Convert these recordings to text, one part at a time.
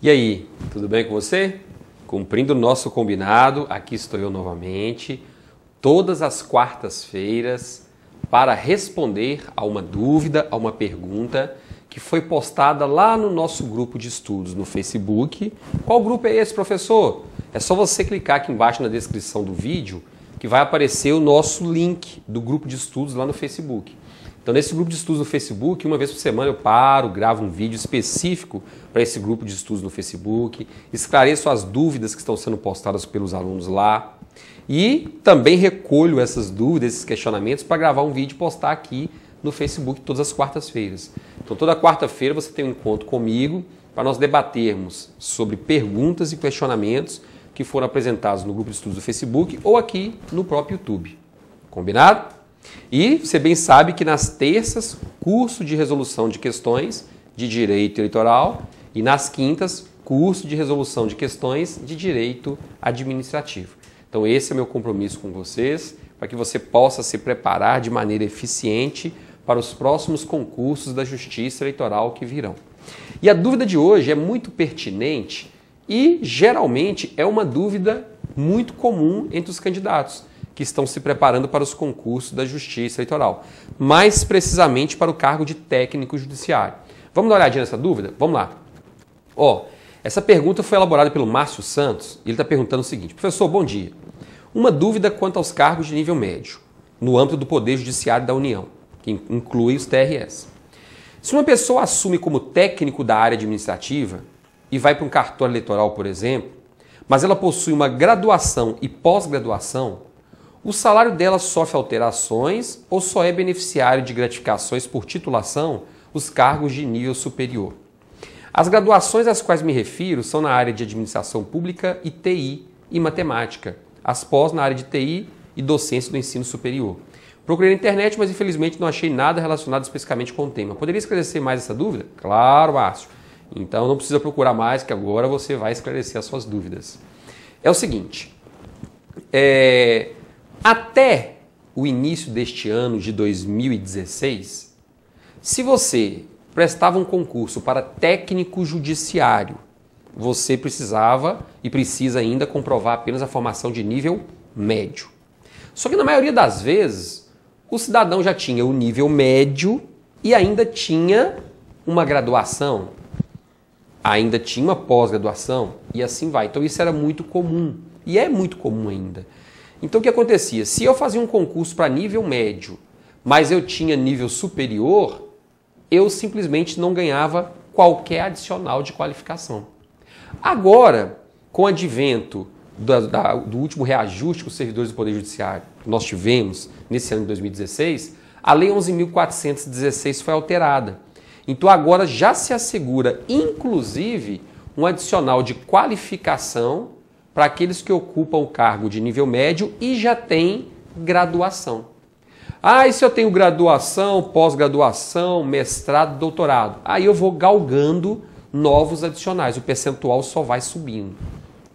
E aí, tudo bem com você? Cumprindo o nosso combinado, aqui estou eu novamente, todas as quartas-feiras, para responder a uma dúvida, a uma pergunta que foi postada lá no nosso grupo de estudos no Facebook. Qual grupo é esse, professor? É só você clicar aqui embaixo na descrição do vídeo que vai aparecer o nosso link do grupo de estudos lá no Facebook. Então, nesse grupo de estudos no Facebook, uma vez por semana eu paro, gravo um vídeo específico para esse grupo de estudos no Facebook, esclareço as dúvidas que estão sendo postadas pelos alunos lá e também recolho essas dúvidas, esses questionamentos para gravar um vídeo e postar aqui no Facebook todas as quartas-feiras. Então, toda quarta-feira você tem um encontro comigo para nós debatermos sobre perguntas e questionamentos que foram apresentados no grupo de estudos do Facebook ou aqui no próprio YouTube. Combinado? E você bem sabe que nas terças, curso de resolução de questões de direito eleitoral e nas quintas, curso de resolução de questões de direito administrativo. Então, esse é meu compromisso com vocês, para que você possa se preparar de maneira eficiente para os próximos concursos da Justiça Eleitoral que virão. E a dúvida de hoje é muito pertinente e geralmente é uma dúvida muito comum entre os candidatos que estão se preparando para os concursos da Justiça Eleitoral, mais precisamente para o cargo de técnico judiciário. Vamos dar uma olhadinha nessa dúvida? Vamos lá. Ó, essa pergunta foi elaborada pelo Márcio Santos. Ele está perguntando o seguinte: professor, bom dia. Uma dúvida quanto aos cargos de nível médio, no âmbito do Poder Judiciário da União, que inclui os TRS. Se uma pessoa assume como técnico da área administrativa e vai para um cartório eleitoral, por exemplo, mas ela possui uma graduação e pós-graduação, o salário dela sofre alterações ou só é beneficiário de gratificações por titulação os cargos de nível superior? As graduações às quais me refiro são na área de administração pública e TI e matemática, as pós na área de TI e docência do ensino superior. Procurei na internet, mas infelizmente não achei nada relacionado especificamente com o tema. Poderia esclarecer mais essa dúvida? Claro, Márcio. Então não precisa procurar mais, que agora você vai esclarecer as suas dúvidas. É o seguinte: é, até o início deste ano de 2016, se você prestava um concurso para técnico judiciário, você precisava e precisa ainda comprovar apenas a formação de nível médio. Só que na maioria das vezes, o cidadão já tinha o nível médio e ainda tinha uma graduação, ainda tinha uma pós-graduação e assim vai. Então isso era muito comum e é muito comum ainda. Então o que acontecia? Se eu fazia um concurso para nível médio, mas eu tinha nível superior, eu simplesmente não ganhava qualquer adicional de qualificação. Agora, com o advento do, da, do último reajuste que os servidores do Poder Judiciário nós tivemos nesse ano de 2016, a Lei 11.416 foi alterada. Então agora já se assegura, inclusive, um adicional de qualificação para aqueles que ocupam o cargo de nível médio e já têm graduação. Ah, e se eu tenho graduação, pós-graduação, mestrado, doutorado? Aí eu vou galgando novos adicionais, o percentual só vai subindo.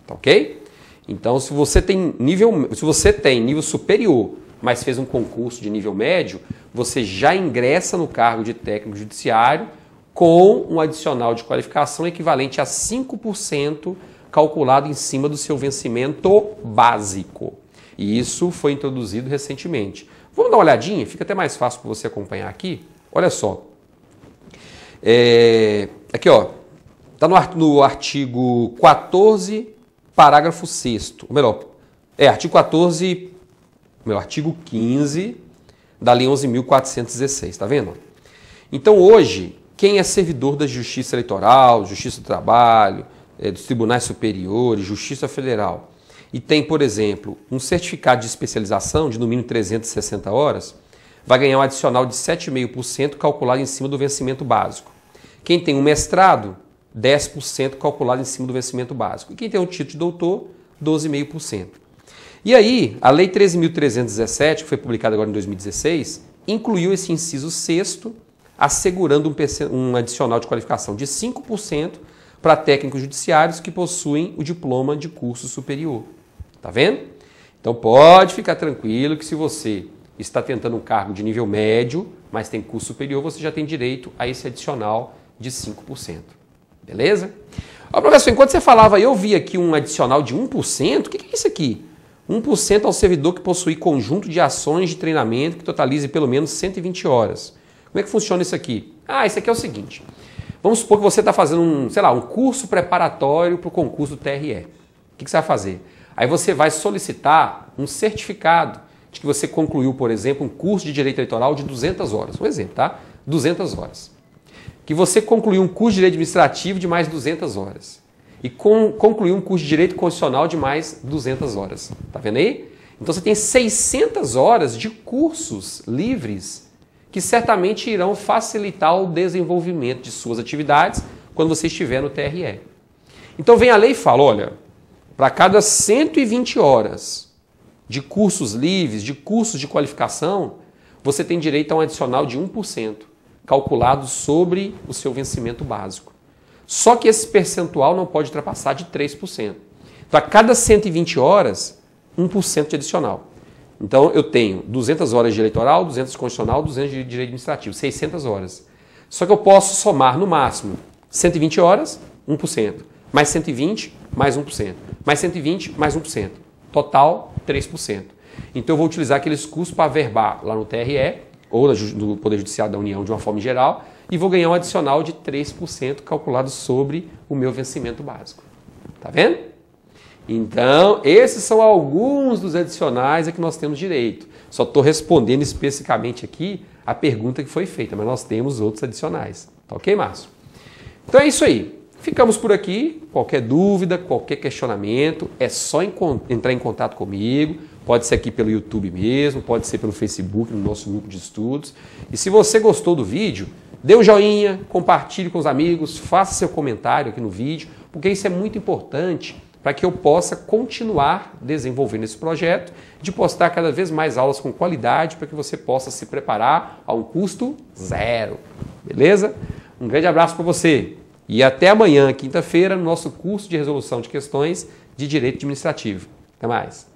Tá ok? Então, se você tem nível, se você tem nível superior, mas fez um concurso de nível médio, você já ingressa no cargo de técnico judiciário com um adicional de qualificação equivalente a 5% calculado em cima do seu vencimento básico. E isso foi introduzido recentemente. Vamos dar uma olhadinha? Fica até mais fácil para você acompanhar aqui. Olha só. É, aqui, ó. Está no artigo 14, parágrafo 6 ou melhor, é artigo 14, meu artigo 15 da Lei 11.416, está vendo? Então hoje, quem é servidor da Justiça Eleitoral, Justiça do Trabalho, é, dos tribunais superiores, Justiça Federal, e tem, por exemplo, um certificado de especialização de no mínimo 360 horas, vai ganhar um adicional de 7,5% calculado em cima do vencimento básico. Quem tem um mestrado, 10% calculado em cima do vencimento básico. E quem tem um título de doutor, 12,5%. E aí, a Lei 13.317, que foi publicada agora em 2016, incluiu esse inciso sexto, assegurando um, um adicional de qualificação de 5% para técnicos judiciários que possuem o diploma de curso superior. Tá vendo? Então pode ficar tranquilo que se você está tentando um cargo de nível médio, mas tem curso superior, você já tem direito a esse adicional de 5%. Beleza? Ó, professor, enquanto você falava, eu vi aqui um adicional de 1%. O que, é isso aqui? 1% ao servidor que possui conjunto de ações de treinamento que totalize pelo menos 120 horas. Como é que funciona isso aqui? Ah, isso aqui é o seguinte. Vamos supor que você está fazendo um, sei lá, um curso preparatório para o concurso do TRE. O que, que você vai fazer? Aí você vai solicitar um certificado de que você concluiu, por exemplo, um curso de direito eleitoral de 200 horas. Um exemplo, tá? 200 horas. Que você concluiu um curso de direito administrativo de mais 200 horas. E com, concluiu um curso de direito constitucional de mais 200 horas. Tá vendo aí? Então você tem 600 horas de cursos livres que certamente irão facilitar o desenvolvimento de suas atividades quando você estiver no TRE. Então vem a lei e fala, olha, para cada 120 horas de cursos livres, de cursos de qualificação, você tem direito a um adicional de 1%, calculado sobre o seu vencimento básico. Só que esse percentual não pode ultrapassar de 3%. Então, a cada 120 horas, 1% de adicional. Então, eu tenho 200 horas de eleitoral, 200 de constitucional, 200 de direito administrativo, 600 horas. Só que eu posso somar no máximo 120 horas, 1%, mais 120, mais 1%, mais 120, mais 1%. Total, 3%. Então, eu vou utilizar aqueles custos para verbar lá no TRE ou no Poder Judiciário da União de uma forma geral e vou ganhar um adicional de 3% calculado sobre o meu vencimento básico. Tá vendo? Então, esses são alguns dos adicionais a que nós temos direito. Só estou respondendo especificamente aqui a pergunta que foi feita, mas nós temos outros adicionais. Tá ok, Márcio? Então é isso aí. Ficamos por aqui. Qualquer dúvida, qualquer questionamento, é só entrar em contato comigo. Pode ser aqui pelo YouTube mesmo, pode ser pelo Facebook, no nosso grupo de estudos. E se você gostou do vídeo, dê um joinha, compartilhe com os amigos, faça seu comentário aqui no vídeo, porque isso é muito importante para que eu possa continuar desenvolvendo esse projeto, de postar cada vez mais aulas com qualidade, para que você possa se preparar a um custo zero. Beleza? Um grande abraço para você e até amanhã, quinta-feira, no nosso curso de resolução de questões de direito administrativo. Até mais.